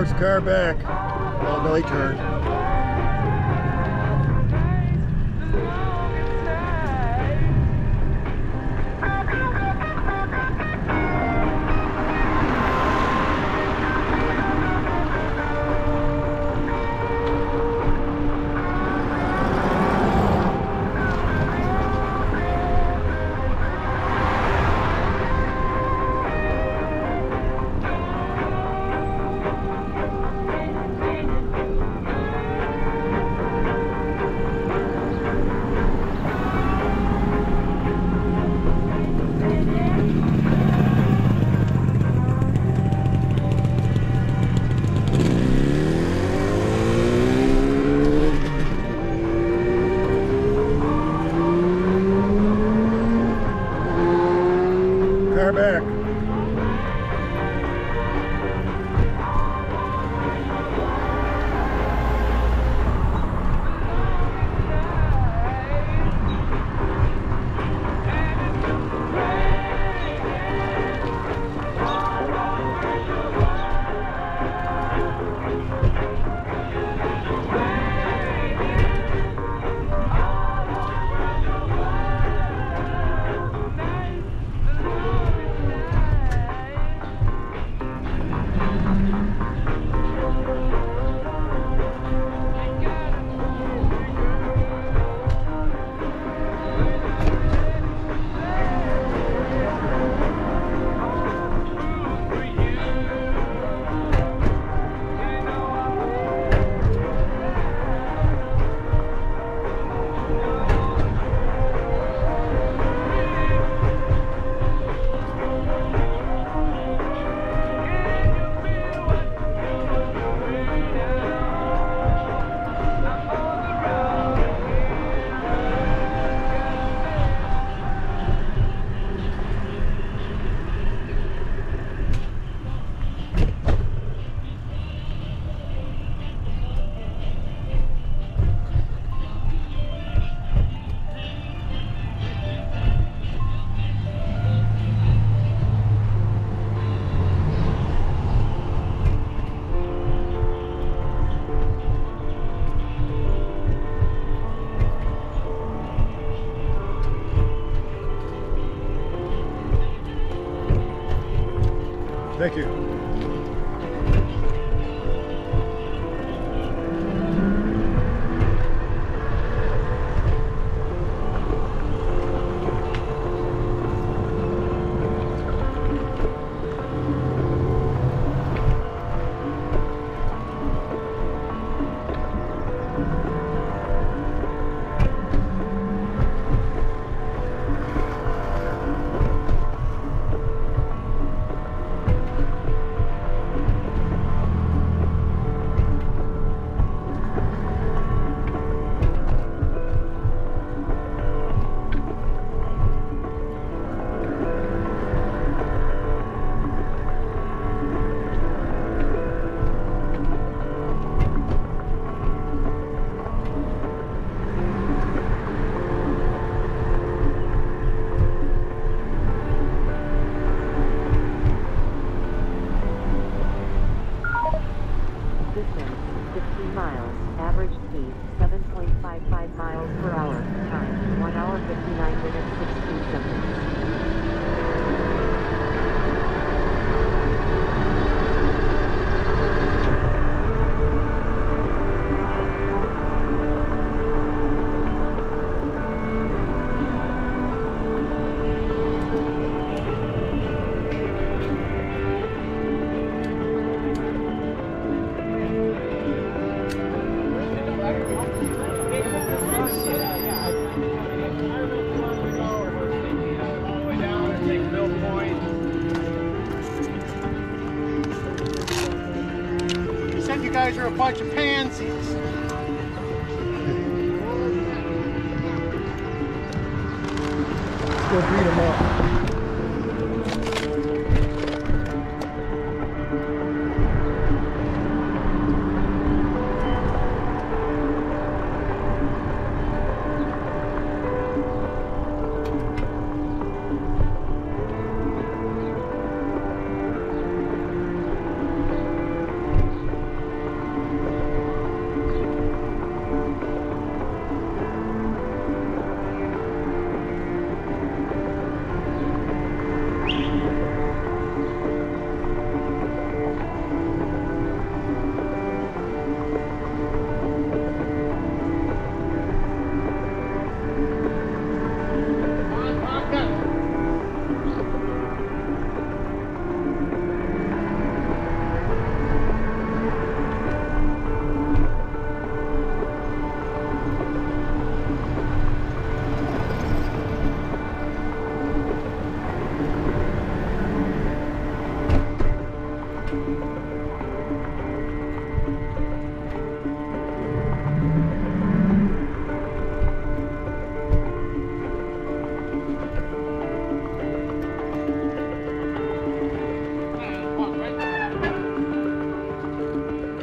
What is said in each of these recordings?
Sports car back. Oh no, he turned.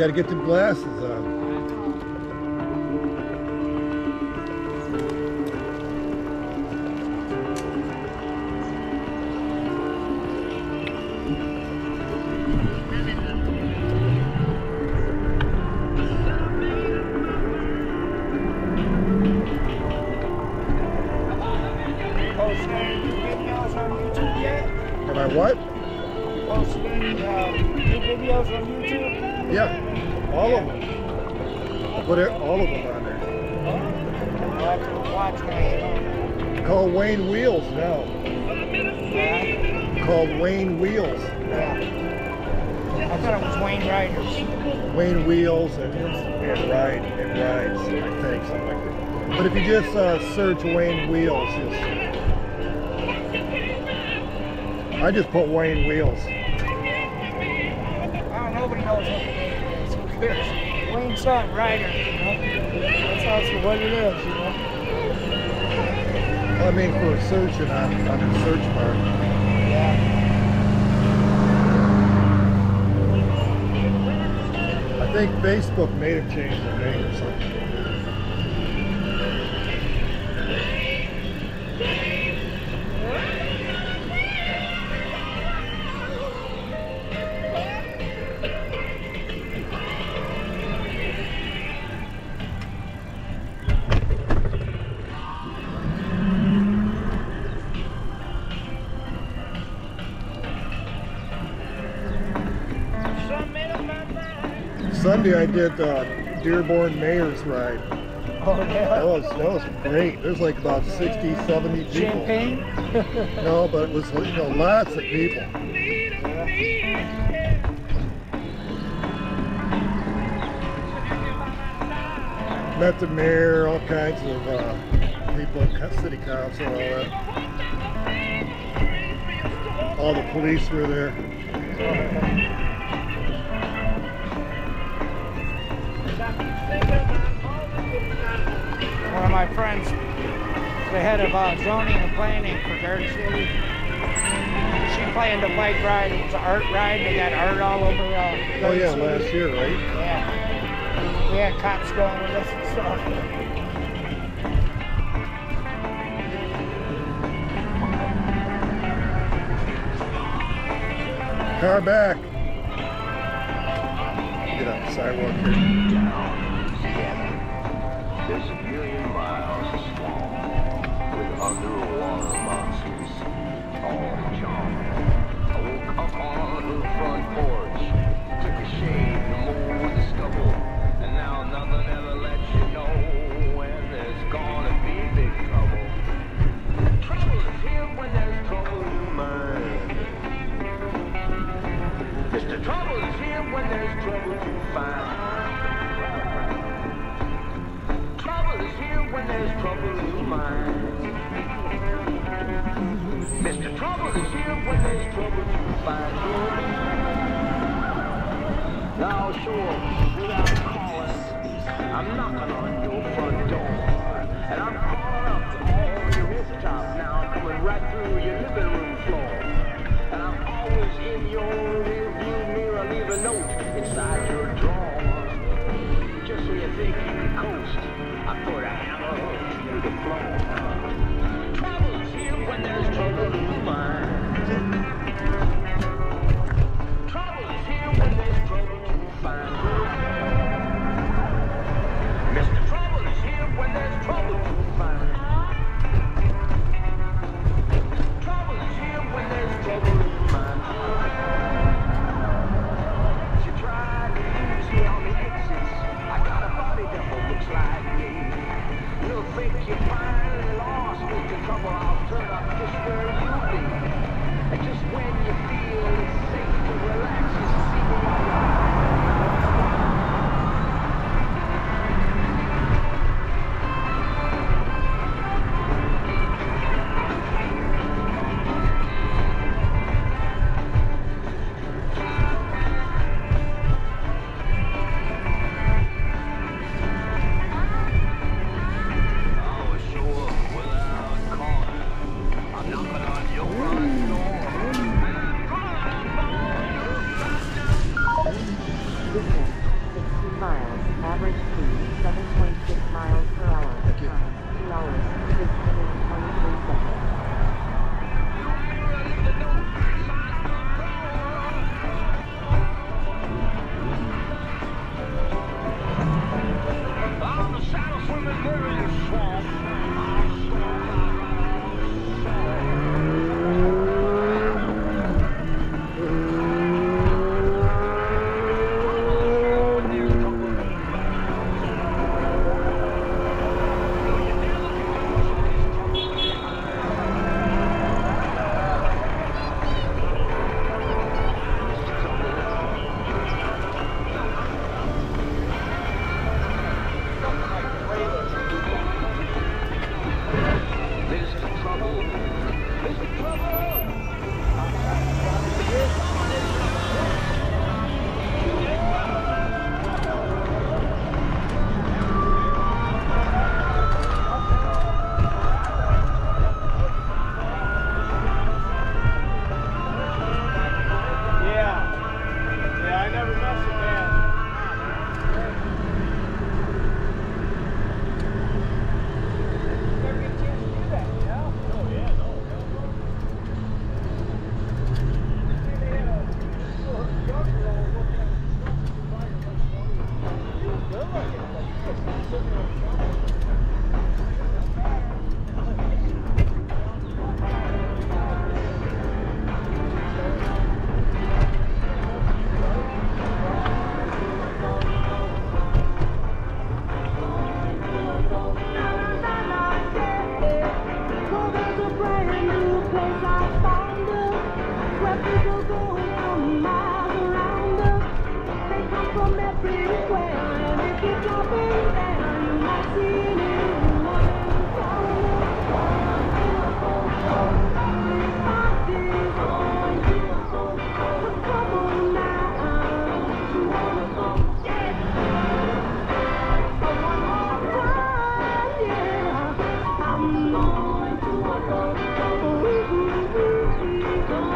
Got to get the glasses To watch my Called Wayne Wheels now. Yeah. Called Wayne Wheels. yeah. I thought it was Wayne Riders. Wayne Wheels and, and Ride and Rides, I think, something like that. But if you just uh, search Wayne Wheels, you'll see. I just put Wayne Wheels. Oh, nobody knows what it is. Who cares? Wayne Son Rider, you know? That's also what it is? I mean, for searching on, on the search bar. Yeah. I think Facebook made him change the name or something. Sunday I did uh, Dearborn Mayor's Ride. Oh, That yeah. was that was great. There's like about 60, 70 people. Champagne? No, but it was you know lots of people. Met the mayor, all kinds of uh, people, co- city council, all that. All the police were there. Friends, the head of uh, zoning and planning for Garden City, she planned a bike ride. It was an art ride. They got art all over uh, Oh yeah, City. last year, right? Yeah. We had cops going with us and stuff. Car back. Get on the sidewalk here. Underwater monsters, all charm.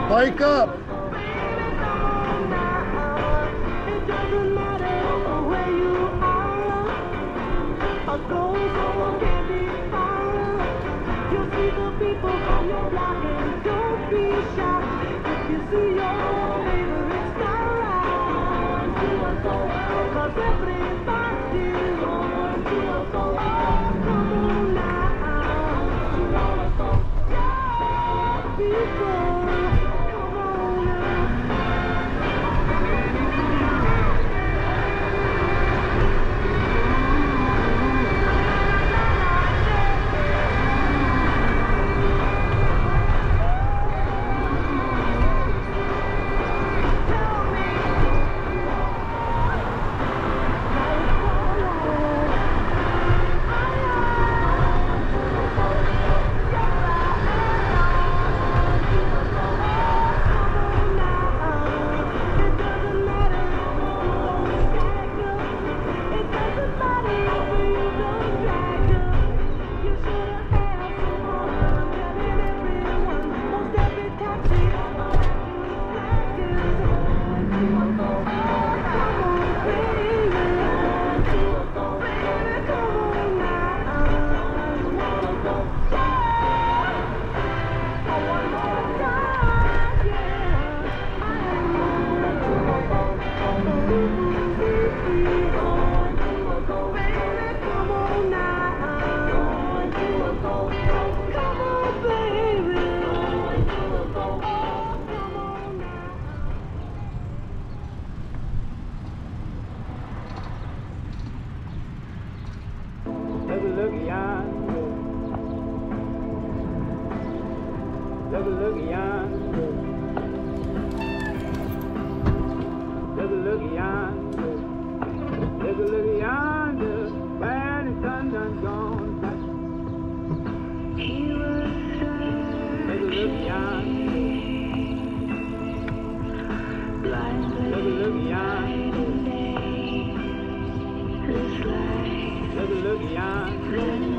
Bike up. Take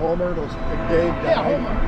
Homer? Those big Dave Yeah. Homer.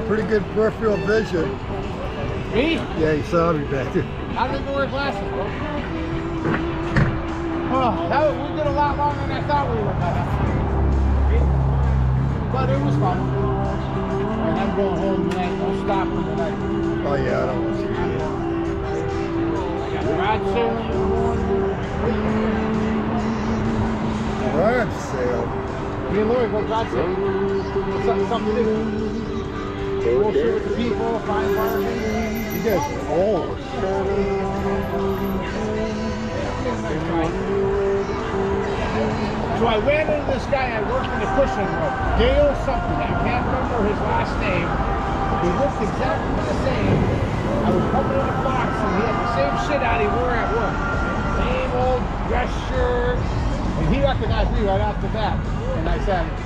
Got pretty good peripheral vision. Me? Yeah, you saw me back there. How did we wear glasses, bro? Oh, that we did a lot longer than I thought we would. But it was fun. And I'm going home tonight. No stopping tonight. Oh yeah, I don't want to you to. I got garage sale in the. Garage sale. Me and Lori go garage sale. Something, something to So I ran into this guy I worked in the cushion with, Dale something. I can't remember his last name. He looked exactly the same. I was coming in the box and he had the same shit out he wore at work. Same old dress shirt. And he recognized me right off the bat. And I said,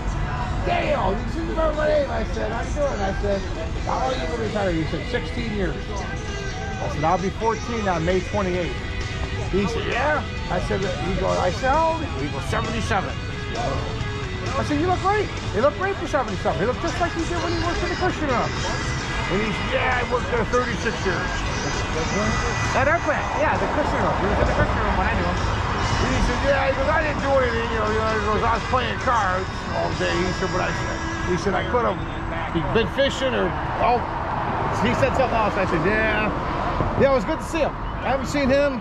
Dale, you see remember my name? I said, you doing? I said, how long are you going to retire? He said, 16 years. I said, I'll be 14 on May 28th. He said, yeah. I said, he goes, I said, how old? He goes, 77. I said, you look great. You look great for 77. He looked just like he did when he worked in the room. And he said, yeah, I worked there 36 years. At our plant, yeah, the cushion room. He was in the cushion room when I knew him. And he said, yeah, he goes, I didn't do anything, you know, he goes, I was playing cards all day. He said, but I said, he said, I could have been fishing or, oh, he said something else. I said, yeah. Yeah, it was good to see him. I haven't seen him.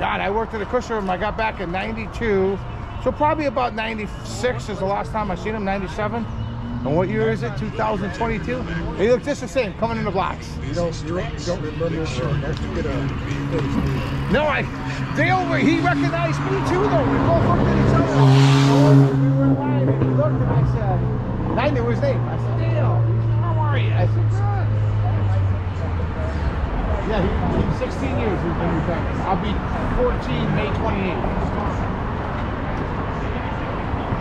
God, I worked at the cushion room. I got back in 92. So probably about 96 is the last time I seen him, 97. And what year is it? 2022? He looked just the same, coming in the blocks. You don't, you don't, remember him. Don't forget a No, I, Dale, he recognized me too though. We both looked at each other. We were in line and he looked and I said, and I knew his name. I said, Dale, how are you? I said, good. Yeah, he, he's 16 years he's been retired. Uh, I'll be 14 May 28th.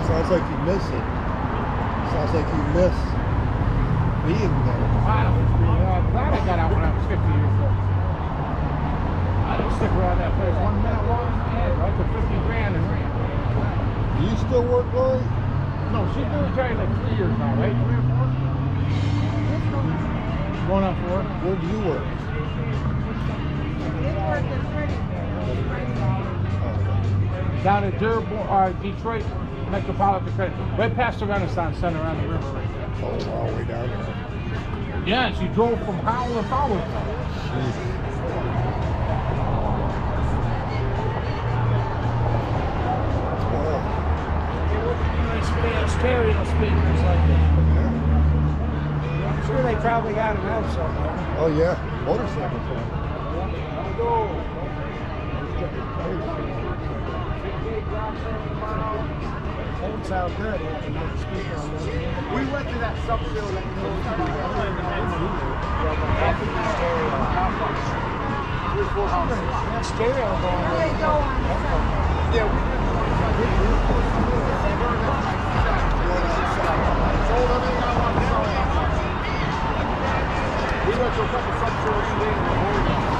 Sounds like you miss it. Sounds like you miss being there. Wow, I'm glad I got out when I was 50 years old. I didn't stick around that place one minute longer than I had. Took 50 grand and ran. Do you still work, Lori? No, she's been retired like three years now, right? Three or four? Going on four. Where do you work? Down at Dearborn, uh, Detroit Metropolitan Credit. Right past the Renaissance Center on the river right there. Oh, all the way down there. Yeah, and she drove from Howell to Fowler. Stereo speakers like that. I'm sure they probably got them out somewhere. Oh yeah, motorcycle we went to that subfield like the whole time. Three or four houses. Stereo. Yeah, we went to a couple subfields today in the morning.